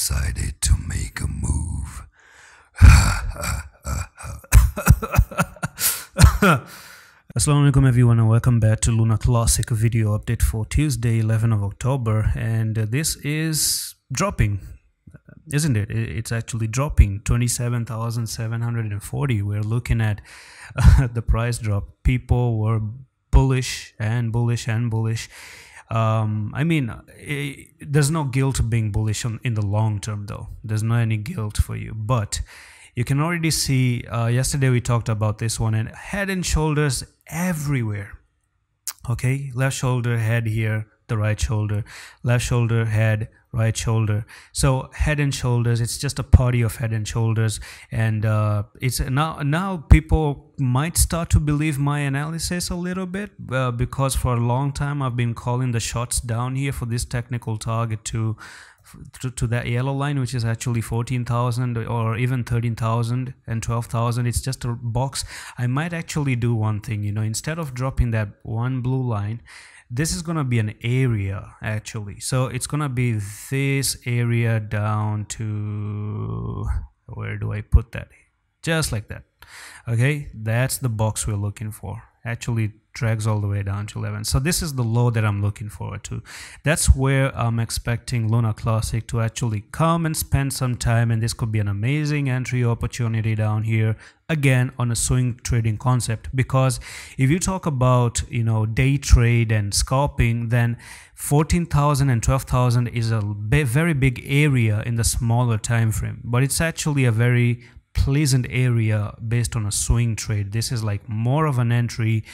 decided to make a move. Assalamu alaikum everyone and welcome back to Luna Classic video update for Tuesday 11 of October and this is dropping isn't it? It's actually dropping 27,740 we're looking at uh, the price drop. People were bullish and bullish and bullish um, I mean, it, there's no guilt being bullish on, in the long term, though. There's no any guilt for you. But you can already see, uh, yesterday we talked about this one, and head and shoulders everywhere. Okay, left shoulder, head here, the right shoulder, left shoulder, head, right shoulder. So head and shoulders it's just a party of head and shoulders. And uh, it's now now people might start to believe my analysis a little bit uh, because for a long time i've been calling the shots down here for this technical target to to, to that yellow line which is actually 14,000 or even 13,000 and 12,000 it's just a box. I might actually do one thing you know instead of dropping that one blue line this is gonna be an area actually. So it's gonna be this area down to where do I put that? Just like that. Okay? That's the box we're looking for actually drags all the way down to 11 so this is the low that i'm looking forward to. That's where i'm expecting luna classic to actually come and spend some time and this could be an amazing entry opportunity down here again on a swing trading concept. Because if you talk about you know day trade and scalping then 14,000 and 12,000 is a very big area in the smaller time frame. But it's actually a very pleasant area based on a swing trade. This is like more of an entry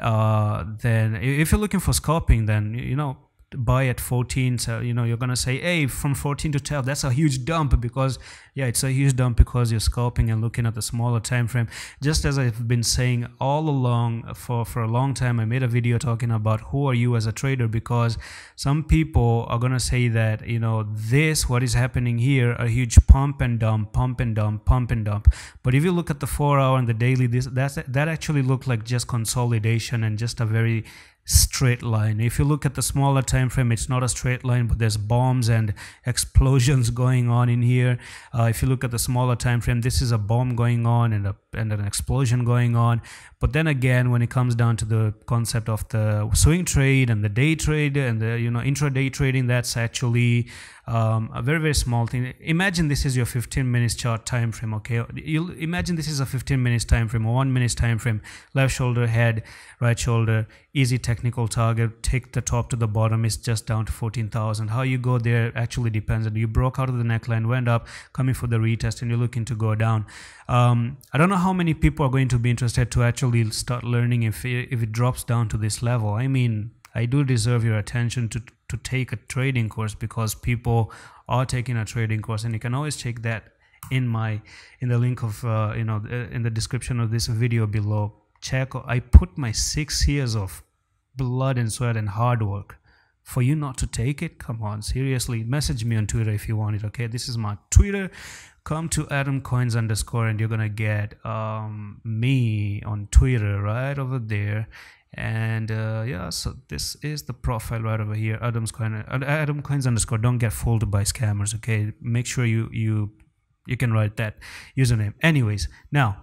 uh, then if you're looking for scalping then you know buy at 14 so you know you're gonna say hey from 14 to 12 that's a huge dump because yeah it's a huge dump because you're scalping and looking at the smaller time frame just as i've been saying all along for for a long time i made a video talking about who are you as a trader because some people are gonna say that you know this what is happening here a huge pump and dump pump and dump pump and dump. But if you look at the four hour and the daily this that's that actually looked like just consolidation and just a very straight line. If you look at the smaller time frame it's not a straight line but there's bombs and explosions going on in here. Uh, if you look at the smaller time frame this is a bomb going on and, a, and an explosion going on. But then again when it comes down to the concept of the swing trade and the day trade and the you know intraday trading that's actually um, a very very small thing. Imagine this is your 15 minutes chart time frame okay? You imagine this is a 15 minutes time frame or one minutes time frame. Left shoulder head right shoulder easy technical target. Take the top to the bottom is just down to 14,000 how you go there actually depends and you broke out of the neckline went up coming for the retest and you're looking to go down. Um, I don't know how many people are going to be interested to actually start learning if if it drops down to this level. I mean I do deserve your attention to to take a trading course because people are taking a trading course. And you can always check that in my in the link of uh, you know in the description of this video below. Check i put my six years of blood and sweat and hard work for you not to take it. Come on seriously message me on twitter if you want it okay? This is my twitter. Come to adam coins underscore and you're gonna get um, me on twitter right over there and uh, yeah so this is the profile right over here adam's coin adam coins underscore. Don't get fooled by scammers okay? Make sure you you you can write that username. Anyways now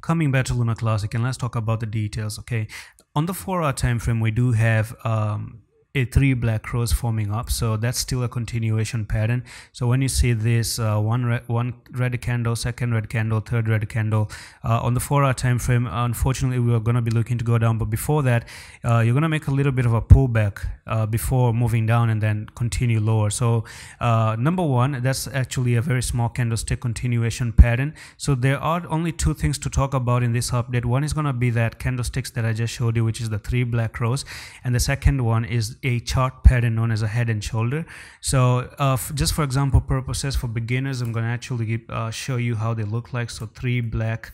coming back to luna classic and let's talk about the details okay? On the four hour time frame we do have um, a three black crows forming up. So that's still a continuation pattern. So when you see this uh, one red one red candle second red candle third red candle uh, on the four hour time frame unfortunately we are going to be looking to go down. But before that uh, you're going to make a little bit of a pullback uh, before moving down and then continue lower. So uh, number one that's actually a very small candlestick continuation pattern. So there are only two things to talk about in this update. One is going to be that candlesticks that i just showed you which is the three black crows and the second one is a chart pattern known as a head and shoulder. So uh, just for example purposes for beginners i'm going to actually uh, show you how they look like. So three black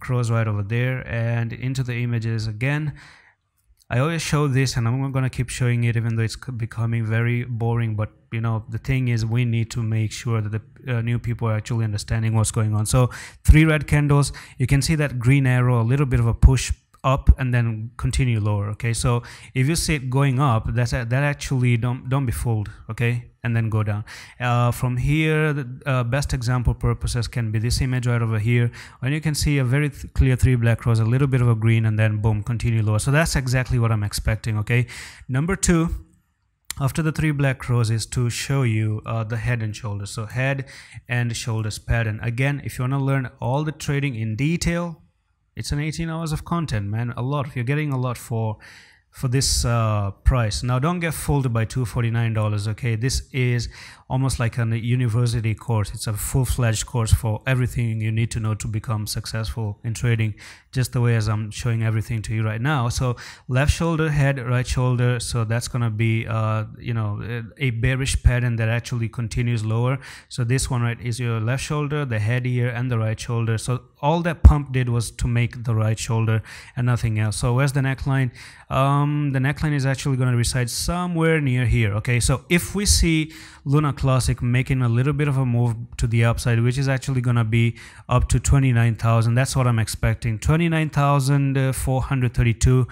crows right over there and into the images again. I always show this and I'm going to keep showing it even though it's becoming very boring but you know the thing is we need to make sure that the uh, new people are actually understanding what's going on. So three red candles. You can see that green arrow a little bit of a push up and then continue lower okay? So if you see it going up that's that actually don't don't be fooled okay? And then go down. Uh, from here the uh, best example purposes can be this image right over here. And you can see a very th clear three black crows a little bit of a green and then boom continue lower. So that's exactly what i'm expecting okay? Number two after the three black crows is to show you uh, the head and shoulders. So head and shoulders pattern. Again if you want to learn all the trading in detail it's an 18 hours of content man a lot you're getting a lot for for this uh, price. Now, don't get fooled by $249, okay? This is almost like a university course. It's a full-fledged course for everything you need to know to become successful in trading, just the way as I'm showing everything to you right now. So left shoulder, head, right shoulder. So that's going to be, uh, you know, a bearish pattern that actually continues lower. So this one, right, is your left shoulder, the head here, and the right shoulder. So all that pump did was to make the right shoulder and nothing else. So where's the neckline? Um, the neckline is actually going to reside somewhere near here. Okay, so if we see Luna Classic making a little bit of a move to the upside, which is actually going to be up to 29,000, that's what I'm expecting. 29,432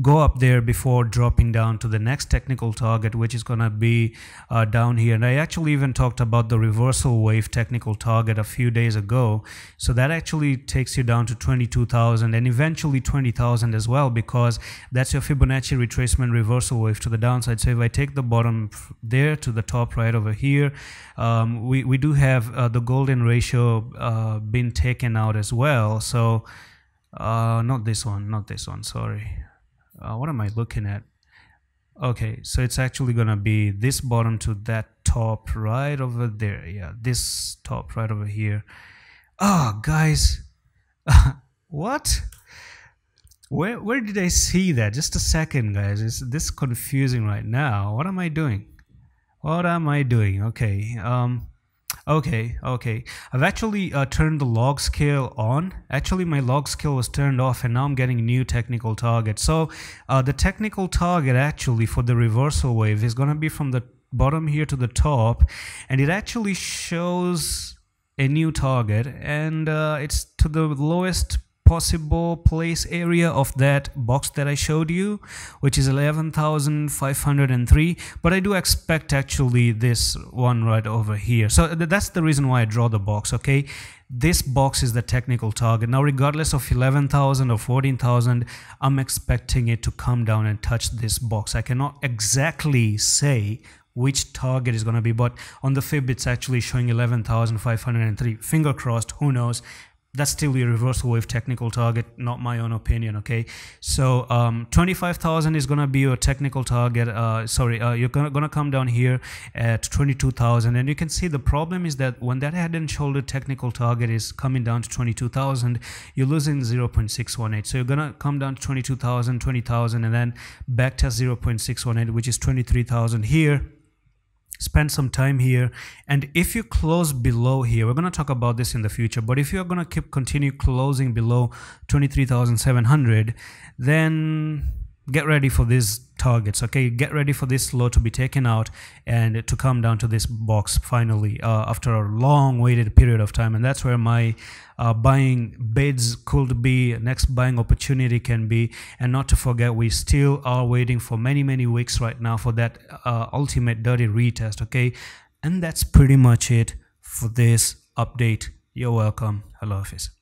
go up there before dropping down to the next technical target which is going to be uh, down here. And I actually even talked about the reversal wave technical target a few days ago. So that actually takes you down to 22,000 and eventually 20,000 as well because that's your Fibonacci retracement reversal wave to the downside. So if I take the bottom there to the top right over here um, we, we do have uh, the golden ratio uh, been taken out as well. So uh, not this one not this one sorry uh, what am I looking at? Okay, so it's actually gonna be this bottom to that top right over there. Yeah, this top right over here. Oh, guys, what? Where where did I see that? Just a second, guys. Is this confusing right now? What am I doing? What am I doing? Okay. Um. Okay, okay. I've actually uh, turned the log scale on. Actually, my log scale was turned off and now I'm getting new technical target. So uh, the technical target actually for the reversal wave is going to be from the bottom here to the top and it actually shows a new target and uh, it's to the lowest possible place area of that box that I showed you which is 11,503 but I do expect actually this one right over here. So that's the reason why I draw the box okay? This box is the technical target. Now regardless of 11,000 or 14,000 I'm expecting it to come down and touch this box. I cannot exactly say which target is going to be but on the fib it's actually showing 11,503 finger crossed who knows that's still your reversal wave technical target, not my own opinion. Okay, so um, 25,000 is gonna be your technical target. Uh, sorry, uh, you're gonna, gonna come down here at 22,000, and you can see the problem is that when that head and shoulder technical target is coming down to 22,000, you're losing 0.618. So you're gonna come down to 22,000, 20,000, and then back test 0.618, which is 23,000 here spend some time here. And if you close below here we're going to talk about this in the future but if you're going to keep continue closing below 23,700 then get ready for these targets okay? Get ready for this low to be taken out and to come down to this box finally uh, after a long waited period of time. And that's where my uh, buying bids could be next buying opportunity can be. And not to forget we still are waiting for many many weeks right now for that uh, ultimate dirty retest okay? And that's pretty much it for this update. You're welcome. Hello office